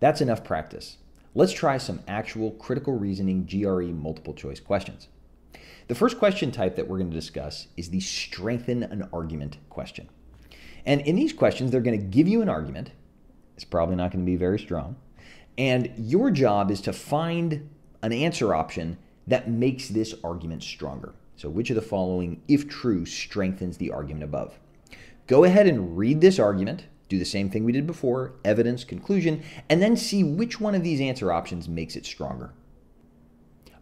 That's enough practice. Let's try some actual critical reasoning GRE multiple choice questions. The first question type that we're going to discuss is the strengthen an argument question. And in these questions, they're going to give you an argument. It's probably not going to be very strong. And your job is to find an answer option that makes this argument stronger. So, which of the following, if true, strengthens the argument above? Go ahead and read this argument, do the same thing we did before evidence, conclusion, and then see which one of these answer options makes it stronger.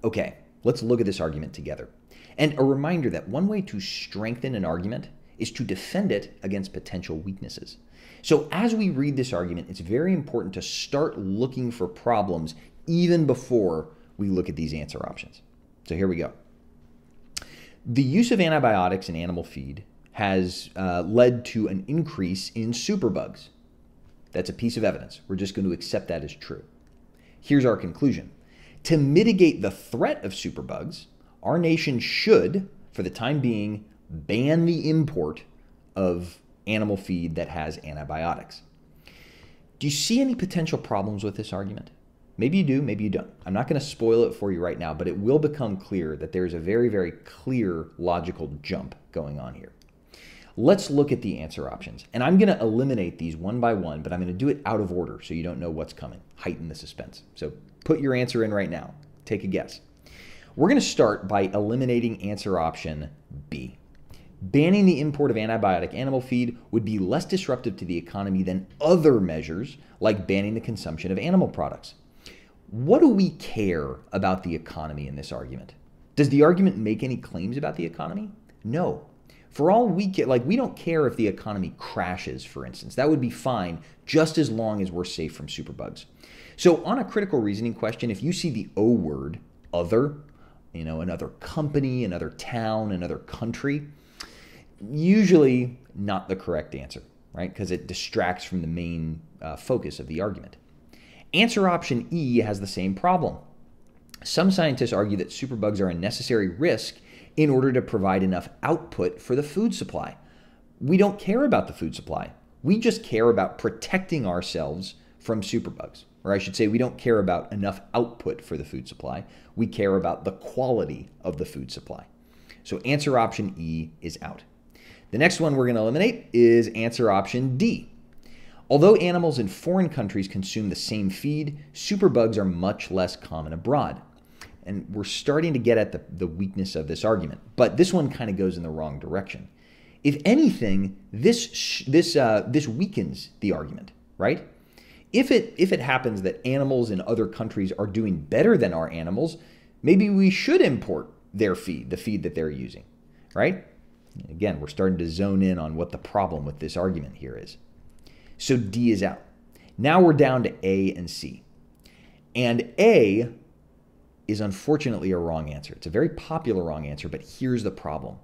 Okay, let's look at this argument together. And a reminder that one way to strengthen an argument is to defend it against potential weaknesses. So, as we read this argument, it's very important to start looking for problems even before we look at these answer options. So, here we go. The use of antibiotics in animal feed has uh, led to an increase in superbugs. That's a piece of evidence. We're just going to accept that as true. Here's our conclusion To mitigate the threat of superbugs, our nation should, for the time being, ban the import of animal feed that has antibiotics. Do you see any potential problems with this argument? Maybe you do, maybe you don't. I'm not going to spoil it for you right now, but it will become clear that there's a very, very clear logical jump going on here. Let's look at the answer options. And I'm going to eliminate these one by one, but I'm going to do it out of order so you don't know what's coming. Heighten the suspense. So put your answer in right now. Take a guess. We're going to start by eliminating answer option B. Banning the import of antibiotic animal feed would be less disruptive to the economy than other measures like banning the consumption of animal products. What do we care about the economy in this argument? Does the argument make any claims about the economy? No. For all we care, like we don't care if the economy crashes, for instance. That would be fine just as long as we're safe from superbugs. So on a critical reasoning question, if you see the O word, other, you know, another company, another town, another country, usually not the correct answer, right? Because it distracts from the main uh, focus of the argument. Answer option E has the same problem. Some scientists argue that superbugs are a necessary risk in order to provide enough output for the food supply. We don't care about the food supply. We just care about protecting ourselves from superbugs. Or I should say, we don't care about enough output for the food supply. We care about the quality of the food supply. So answer option E is out. The next one we're going to eliminate is answer option D. Although animals in foreign countries consume the same feed, superbugs are much less common abroad. And we're starting to get at the, the weakness of this argument, but this one kind of goes in the wrong direction. If anything, this, this, uh, this weakens the argument, right? If it, if it happens that animals in other countries are doing better than our animals, maybe we should import their feed, the feed that they're using, right? Again, we're starting to zone in on what the problem with this argument here is. So D is out. Now we're down to A and C. And A is unfortunately a wrong answer. It's a very popular wrong answer, but here's the problem.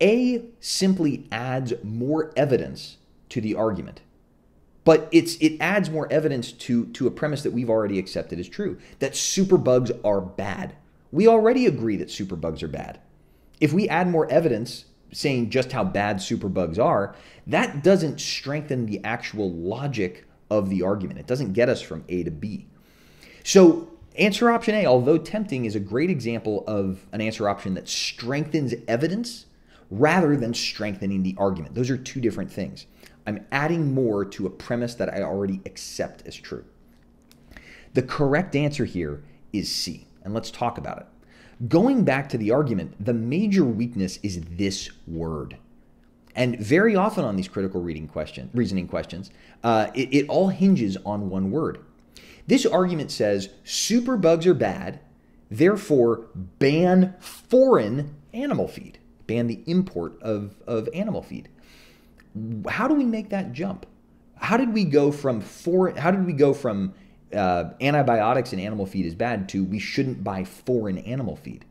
A simply adds more evidence to the argument. But it's it adds more evidence to, to a premise that we've already accepted as true, that superbugs are bad. We already agree that superbugs are bad. If we add more evidence saying just how bad superbugs are, that doesn't strengthen the actual logic of the argument. It doesn't get us from A to B. So, answer option A, although tempting, is a great example of an answer option that strengthens evidence rather than strengthening the argument. Those are two different things. I'm adding more to a premise that I already accept as true. The correct answer here is C, and let's talk about it. Going back to the argument, the major weakness is this word. And very often on these critical reading question, reasoning questions, uh, it, it all hinges on one word. This argument says superbugs are bad, therefore ban foreign animal feed, ban the import of, of animal feed. How do we make that jump? How did we go from foreign? How did we go from uh, antibiotics in animal feed is bad to we shouldn't buy foreign animal feed.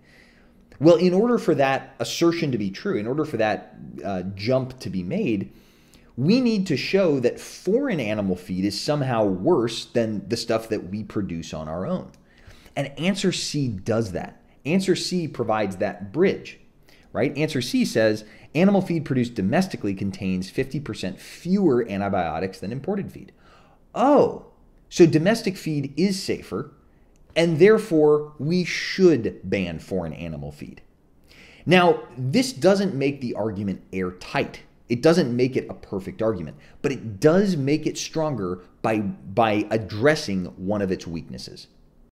Well, in order for that assertion to be true, in order for that uh, jump to be made, we need to show that foreign animal feed is somehow worse than the stuff that we produce on our own. And answer C does that. Answer C provides that bridge, right? Answer C says animal feed produced domestically contains 50% fewer antibiotics than imported feed. Oh, So domestic feed is safer, and therefore we should ban foreign animal feed. Now, this doesn't make the argument airtight. It doesn't make it a perfect argument, but it does make it stronger by, by addressing one of its weaknesses.